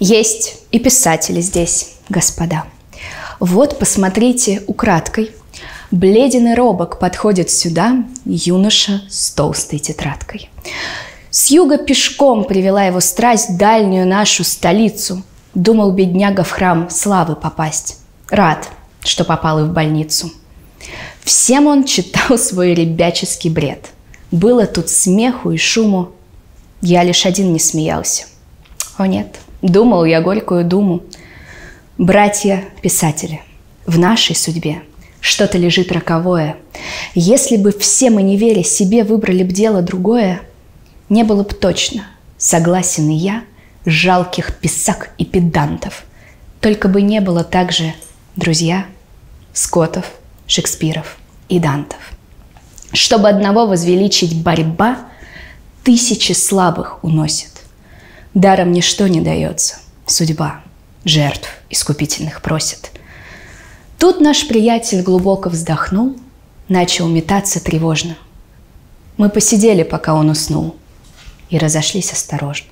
Есть и писатели здесь, господа. Вот, посмотрите украдкой. Бледен и робок подходит сюда юноша с толстой тетрадкой. С юга пешком привела его страсть дальнюю нашу столицу. Думал бедняга в храм славы попасть. Рад, что попал и в больницу. Всем он читал свой ребяческий бред. Было тут смеху и шуму. Я лишь один не смеялся. О нет, думал я горькую думу. Братья-писатели, в нашей судьбе что-то лежит роковое. Если бы все мы, не веря себе, выбрали б дело другое, не было бы точно, согласен и я, жалких писак и педантов. Только бы не было также друзья, Скоттов, Шекспиров и Дантов. Чтобы одного возвеличить борьба, тысячи слабых уносит. Даром ничто не дается, судьба жертв искупительных просит. Тут наш приятель глубоко вздохнул, начал метаться тревожно. Мы посидели, пока он уснул, и разошлись осторожно.